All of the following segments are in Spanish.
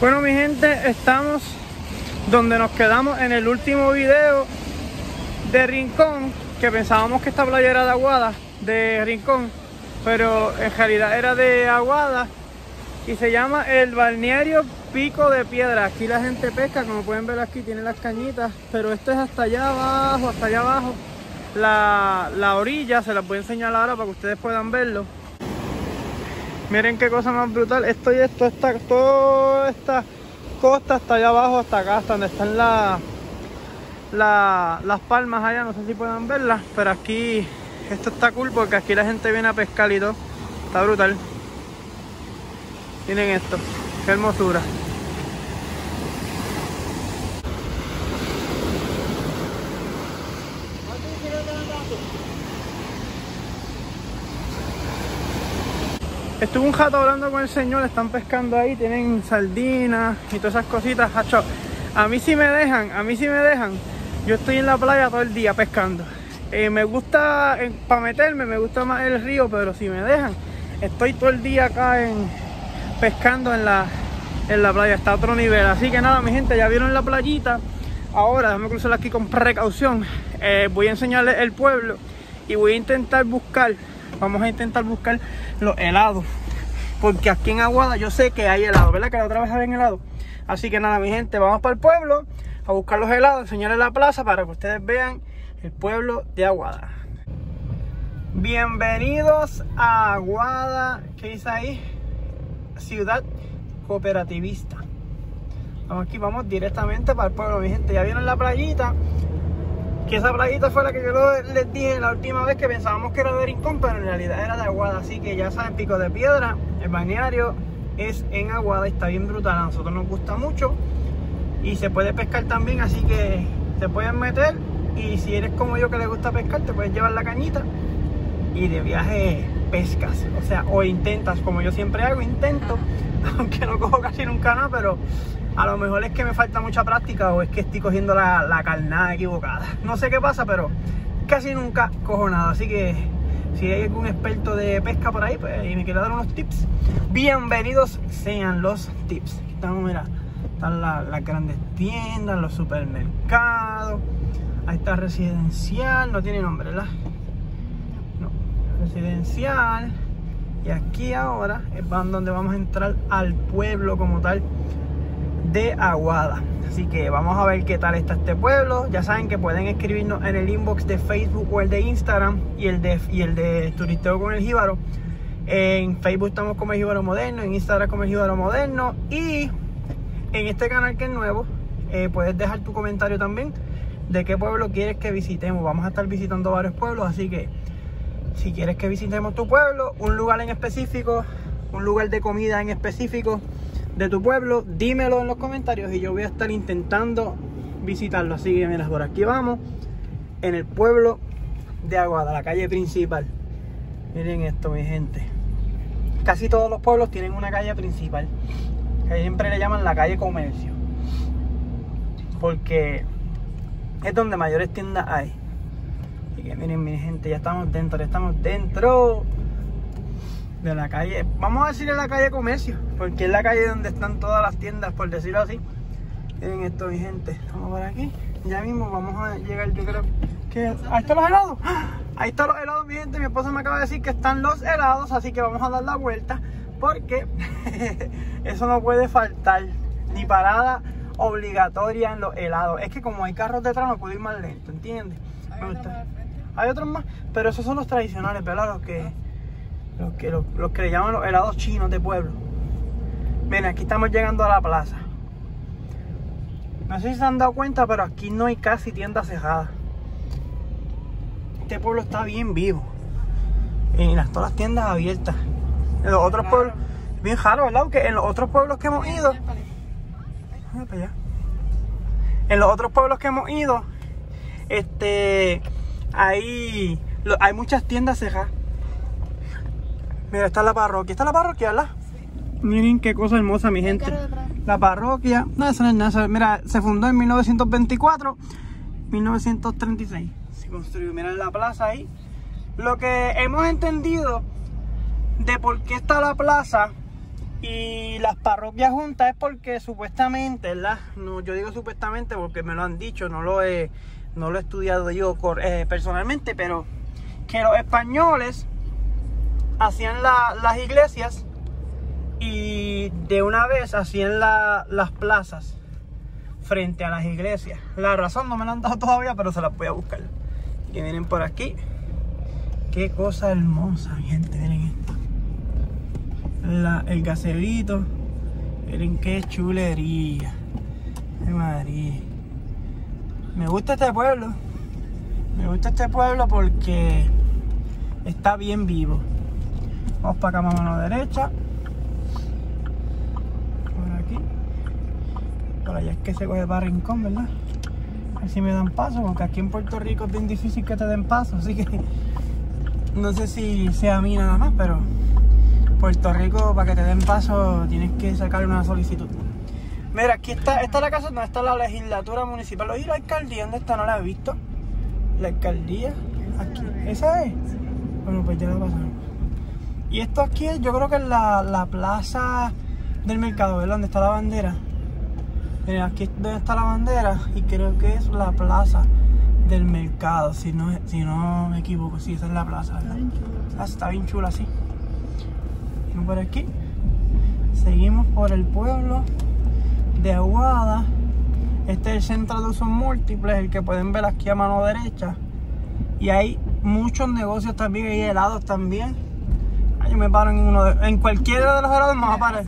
Bueno mi gente, estamos donde nos quedamos en el último video de Rincón, que pensábamos que esta playa era de Aguada, de Rincón, pero en realidad era de Aguada y se llama el balneario Pico de Piedra. Aquí la gente pesca, como pueden ver aquí tiene las cañitas, pero esto es hasta allá abajo, hasta allá abajo. La, la orilla, se las voy a enseñar ahora para que ustedes puedan verlo. Miren qué cosa más brutal. Esto y esto, está toda esta costa hasta allá abajo, hasta acá, hasta donde están la, la, las palmas allá. No sé si puedan verlas, pero aquí esto está cool porque aquí la gente viene a pescar y todo. Está brutal. Miren esto, qué hermosura. Estuve un jato hablando con el señor, están pescando ahí, tienen sardinas y todas esas cositas. Hacho, a mí sí me dejan, a mí sí me dejan. Yo estoy en la playa todo el día pescando. Eh, me gusta, eh, para meterme, me gusta más el río, pero si me dejan, estoy todo el día acá en, pescando en la, en la playa, está a otro nivel. Así que nada, mi gente, ya vieron la playita. Ahora, déjame cruzar aquí con precaución. Eh, voy a enseñarles el pueblo y voy a intentar buscar vamos a intentar buscar los helados. Porque aquí en Aguada yo sé que hay helado, ¿verdad? Que la otra vez había helado. Así que nada, mi gente, vamos para el pueblo a buscar los helados, enseñarles la plaza para que ustedes vean el pueblo de Aguada. Bienvenidos a Aguada, ¿qué dice ahí? Ciudad cooperativista. Vamos aquí, vamos directamente para el pueblo, mi gente. Ya vieron la playita que esa playita fue la que yo les dije la última vez que pensábamos que era de Rincón, pero en realidad era de Aguada, así que ya saben, Pico de Piedra, el balneario es en Aguada, está bien brutal, a nosotros nos gusta mucho y se puede pescar también, así que te pueden meter y si eres como yo que le gusta pescar, te puedes llevar la cañita y de viaje pescas, o sea, o intentas, como yo siempre hago, intento, aunque no cojo casi nunca nada, pero a lo mejor es que me falta mucha práctica o es que estoy cogiendo la, la carnada equivocada. No sé qué pasa, pero casi nunca cojo nada. Así que si hay algún experto de pesca por ahí pues, y me quiere dar unos tips, bienvenidos sean los tips. Estamos, mira, están las grandes tiendas, los supermercados. Ahí está residencial, no tiene nombre, ¿verdad? No, residencial. Y aquí ahora es donde vamos a entrar al pueblo como tal de Aguada. Así que vamos a ver qué tal está este pueblo. Ya saben que pueden escribirnos en el inbox de Facebook o el de Instagram y el de, y el de Turisteo con el Jíbaro. En Facebook estamos como el Jíbaro Moderno, en Instagram como el Jíbaro Moderno y en este canal que es nuevo eh, puedes dejar tu comentario también de qué pueblo quieres que visitemos. Vamos a estar visitando varios pueblos, así que si quieres que visitemos tu pueblo, un lugar en específico, un lugar de comida en específico, de tu pueblo, dímelo en los comentarios y yo voy a estar intentando visitarlo. Así que mira, por aquí vamos, en el pueblo de Aguada, la calle principal. Miren esto, mi gente. Casi todos los pueblos tienen una calle principal. Que siempre le llaman la calle comercio. Porque es donde mayores tiendas hay. Así que miren, mi gente, ya estamos dentro, ya estamos dentro de la calle, vamos a decir en la calle Comercio, porque es la calle donde están todas las tiendas, por decirlo así. Miren esto, mi gente, vamos por aquí, ya mismo vamos a llegar, yo creo que... Ahí están los helados, ahí están los helados, mi gente, mi esposa me acaba de decir que están los helados, así que vamos a dar la vuelta, porque eso no puede faltar, ni parada obligatoria en los helados. Es que como hay carros detrás no puedo ir más lento, ¿entiendes? Hay otros más, pero esos son los tradicionales, ¿verdad? Los que los que, los, que le llaman los helados chinos de pueblo. Miren, aquí estamos llegando a la plaza. No sé si se han dado cuenta, pero aquí no hay casi tiendas cerradas. Este pueblo está bien vivo. Y todas las tiendas abiertas. En los otros pueblos, bien raro, ¿verdad? Que en los otros pueblos que hemos ido. En los otros pueblos que hemos ido, este, hay, hay muchas tiendas cerradas. Mira, está la parroquia. ¿Está la parroquia, verdad? Miren qué cosa hermosa, mi gente. La parroquia. No, eso no es nada. Mira, se fundó en 1924, 1936. Se construyó. Mira la plaza ahí. Lo que hemos entendido de por qué está la plaza Y las parroquias juntas es porque supuestamente, ¿verdad? No, yo digo supuestamente porque me lo han dicho, no lo he, no lo he estudiado yo eh, personalmente, pero que los españoles hacían las iglesias y de una vez hacían las plazas frente a las iglesias. La razón no me la han dado todavía, pero se las voy a buscar. Que vienen por aquí. Qué cosa hermosa, gente. Miren esto. el gaserito. Miren qué chulería. María. Me gusta este pueblo. Me gusta este pueblo porque está bien vivo. Vamos para acá, mano derecha. Por allá es que se coge para Rincón, ¿verdad? A ver si me dan paso, porque aquí en Puerto Rico es bien difícil que te den paso, así que no sé si sea a mí nada más, pero Puerto Rico para que te den paso tienes que sacar una solicitud. Mira, aquí está, esta es la casa donde está la legislatura municipal. Oye, la alcaldía, ¿dónde está? No la he visto. La alcaldía, aquí. ¿Esa es? Bueno, pues ya la pasamos. Y esto aquí es, yo creo que es la, la plaza del mercado, ¿verdad? Donde está la bandera. Miren, aquí es donde está la bandera y creo que es la plaza del mercado, si no, si no me equivoco, sí, esa es la plaza, ¿verdad? Ah, está bien chula, sí. Vamos por aquí. Seguimos por el pueblo de Aguada. Este es el centro de usos múltiples, el que pueden ver aquí a mano derecha. Y hay muchos negocios también, hay helados también. Yo me paro en uno de, en cualquiera de los helados me va a parar.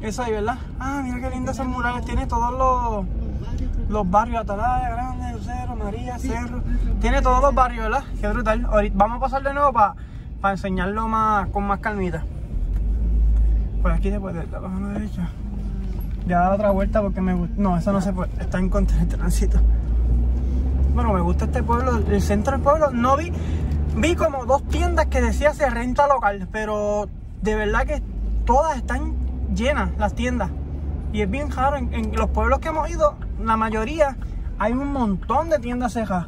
Eso ahí, ¿verdad? Ah, mira qué lindos esos murales. Tiene todos los, los barrios, Atalaya, Grande, Lucero, María, Cerro. Tiene todos los barrios, ¿verdad? Qué brutal. Ahorita, vamos a pasar de nuevo para enseñarlo más con más calmita. Por aquí después de la mano derecha. Voy a dar otra vuelta porque me gusta. No, eso no se puede. Está en contra del tránsito. Bueno, me gusta este pueblo, el centro del pueblo. No vi, vi como dos tiendas que decía se renta local, pero de verdad que todas están llenas las tiendas. Y es bien raro, en, los pueblos que hemos ido, la mayoría, hay un montón de tiendas cejas.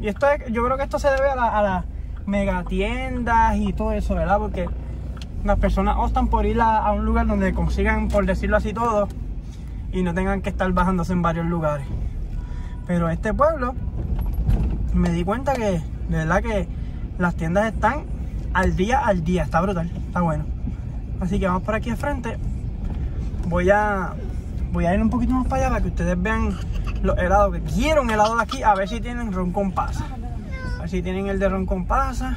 Y esto es, yo creo que esto se debe a, las la megatiendas y todo eso, ¿verdad? Porque las personas optan por ir a, un lugar donde consigan, por decirlo así, todo y no tengan que estar bajándose en varios lugares. Pero este pueblo, me di cuenta que, de verdad que las tiendas están al día al día, está brutal, está bueno. Así que vamos por aquí de frente. Voy a, voy a ir un poquito más para allá para que ustedes vean los helados. Que quiero un helado de aquí, a ver si tienen ron con. A ver si tienen el de ron con pasa.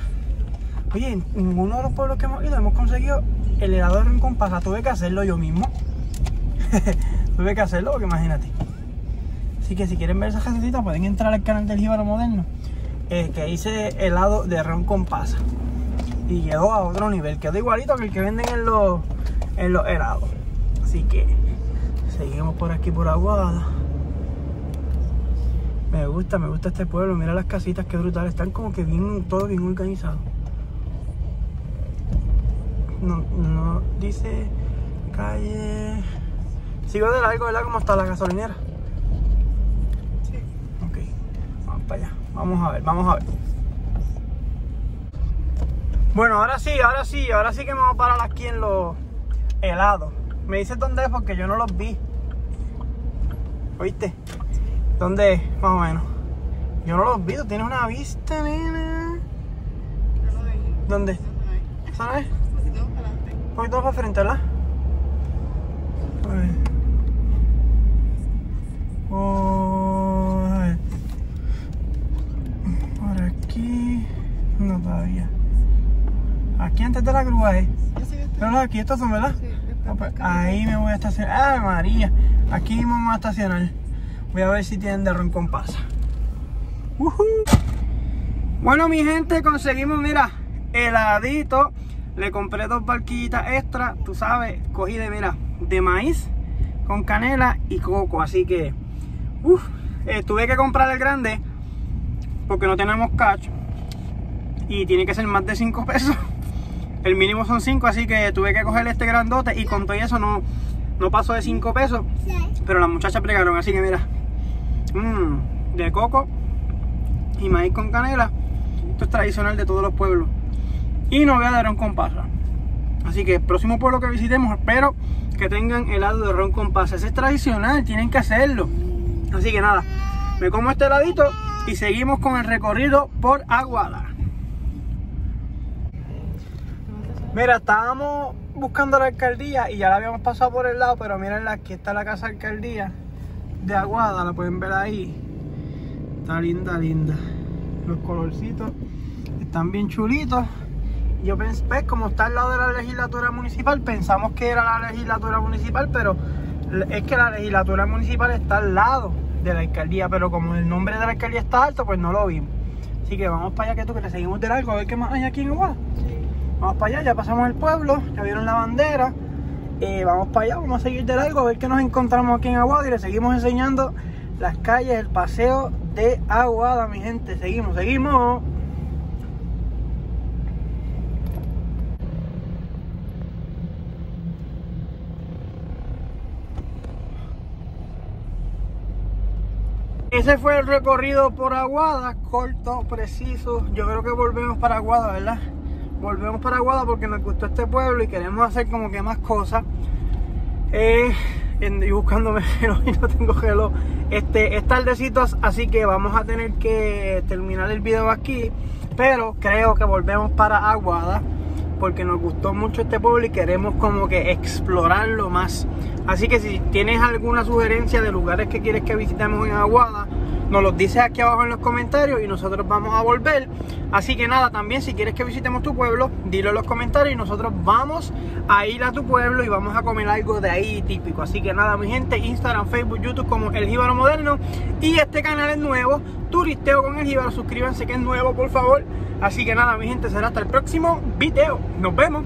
Oye, en ninguno de los pueblos que hemos ido hemos conseguido el helado de ron con. Tuve que hacerlo yo mismo. Tuve que hacerlo porque imagínate. Así que si quieren ver esa recetita pueden entrar al canal del Jíbaro Moderno. Que hice helado de ron con pasa y quedó a otro nivel. Quedó igualito que el que venden en los, en los helados. Así que seguimos por aquí por Aguada. Me gusta, me gusta este pueblo. Mira las casitas, que brutal. Están como que bien, todo bien organizado. No, no, dice calle... Sigo de largo, ¿verdad? Como está la gasolinera. Sí. Ok, vamos Vamos a ver, vamos a ver. Bueno, ahora sí, ahora sí, ahora sí que me voy a parar aquí en los helados. Me dices dónde es porque yo no los vi. ¿Oíste? ¿Dónde es? Más o menos. Yo no los vi, tú tienes una vista, nena. ¿Dónde? ¿Esa no es? Un poquito más para frente, ¿verdad? A ver. Oh, Aquí antes de la grúa, ¿eh? No, no, aquí estos son, ¿verdad? Sí, pues, ahí me voy a estacionar. ¡Ah, María! Aquí me vamos a estacionar. Voy a ver si tienen de ron con pasa. Bueno, mi gente, conseguimos, mira, heladito. Le compré dos barquillitas extra. Tú sabes, cogí de, mira, de maíz con canela y coco. Así que, uff, eh, tuve que comprar el grande porque no tenemos cacho. Y tiene que ser más de 5 pesos. El mínimo son 5, así que tuve que coger este grandote y con todo eso no, no pasó de 5 pesos. Pero las muchachas pregaron, así que mira. Mmm, de coco y maíz con canela. Esto es tradicional de todos los pueblos. Y no voy a dar un compás. Así que el próximo pueblo que visitemos, espero que tengan helado de ron con pasas. es tradicional, tienen que hacerlo. Así que nada, me como este heladito y seguimos con el recorrido por Aguada. Mira, estábamos buscando la alcaldía y ya la habíamos pasado por el lado, pero miren aquí está la casa alcaldía de Aguada, la pueden ver ahí. Está linda, linda. Los colorcitos están bien chulitos. Yo pensé, pues, como está al lado de la legislatura municipal, pensamos que era la legislatura municipal, pero es que la legislatura municipal está al lado de la alcaldía, pero como el nombre de la alcaldía está alto, pues no lo vimos. Así que vamos para allá, que tú que le seguimos de largo, a ver qué más hay aquí en Aguada. Vamos para allá, ya pasamos el pueblo, ya vieron la bandera. Eh, vamos para allá, vamos a seguir de largo a ver qué nos encontramos aquí en Aguada y le seguimos enseñando las calles, el paseo de Aguada, mi gente. Seguimos, seguimos. Ese fue el recorrido por Aguada, corto, preciso. Yo creo que volvemos para Aguada, ¿verdad? Volvemos para Aguada porque nos gustó este pueblo y queremos hacer como que más cosas. Eh, y buscándome y no tengo gelo. Este, es tardecito, así que vamos a tener que terminar el video aquí. Pero creo que volvemos para Aguada porque nos gustó mucho este pueblo y queremos como que explorarlo más. Así que si tienes alguna sugerencia de lugares que quieres que visitemos en Aguada, nos los dices aquí abajo en los comentarios y nosotros vamos a volver. Así que nada, también si quieres que visitemos tu pueblo, dilo en los comentarios y nosotros vamos a ir a tu pueblo y vamos a comer algo de ahí típico. Así que nada, mi gente, Instagram, Facebook, YouTube como El Jíbaro Moderno. Y este canal es nuevo, Turisteo con El Jíbaro. Suscríbanse que es nuevo, por favor. Así que nada, mi gente, será hasta el próximo video. Nos vemos.